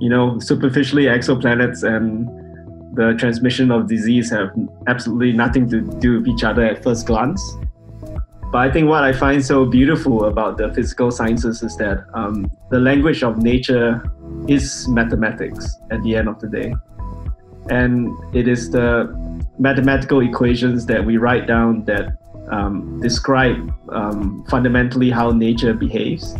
you know, superficially exoplanets and the transmission of disease have absolutely nothing to do with each other at first glance. But I think what I find so beautiful about the physical sciences is that um, the language of nature is mathematics at the end of the day. And it is the mathematical equations that we write down that um, describe um, fundamentally how nature behaves.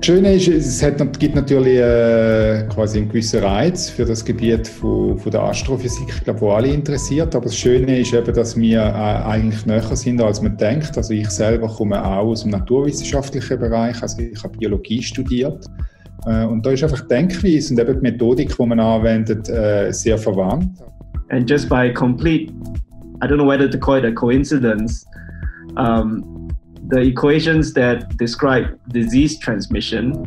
Das Schöne ist, es hat, gibt natürlich äh, quasi einen gewissen Reiz für das Gebiet von, von der Astrophysik, ich glaube, wo alle interessiert. Aber das Schöne ist eben, dass wir äh, eigentlich näher sind, als man denkt. Also ich selber komme auch aus dem naturwissenschaftlichen Bereich, also ich habe Biologie studiert. Äh, und da ist einfach die Denkweise und eben die Methodik, die man anwendet, äh, sehr verwandt. And just by complete, I don't know whether to call it a coincidence, um, the equations that describe disease transmission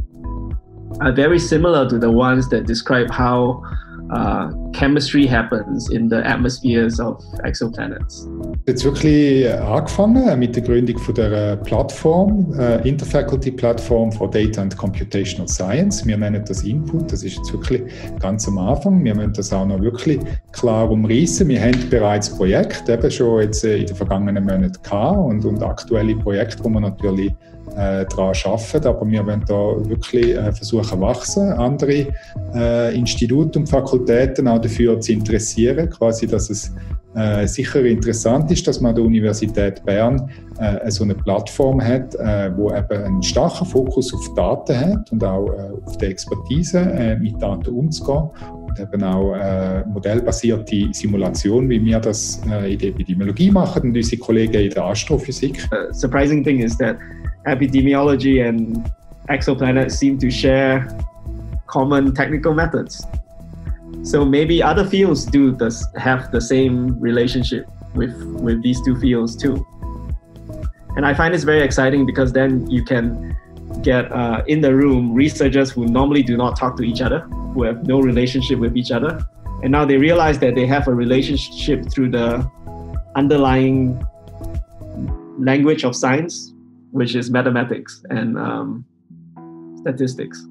are very similar to the ones that describe how uh, chemistry happens in the atmospheres of exoplanets. Jetzt wirklich angefangen mit der Gründung von der Plattform, äh, Interfaculty Plattform for Data and Computational Science. Wir nennen das Input. Das ist jetzt wirklich ganz am Anfang. Wir müssen das auch noch wirklich klar umreißen. Wir haben bereits Projekte, eben schon jetzt äh, in den vergangenen Monaten und, und aktuelle Projekte, wo wir natürlich äh, daran arbeiten. Aber wir wollen da wirklich äh, versuchen wachsen, andere äh, Institute und Fakultäten auch dafür zu interessieren, quasi, dass es äh, sicher interessant ist, dass man an der Universität Bern äh, so eine Plattform hat, äh, wo eben einen starken Fokus auf Daten hat und auch äh, auf die Expertise, äh, mit Daten umzugehen und eben auch äh, modellbasierte Simulation, wie wir das in der Epidemiologie machen und unsere Kollegen in der Astrophysik. Uh, surprising thing is that epidemiology and exoplanets seem to share common technical methods. So maybe other fields do does have the same relationship with with these two fields too. And I find this very exciting because then you can get uh, in the room researchers who normally do not talk to each other, who have no relationship with each other, and now they realize that they have a relationship through the underlying language of science, which is mathematics and um, statistics.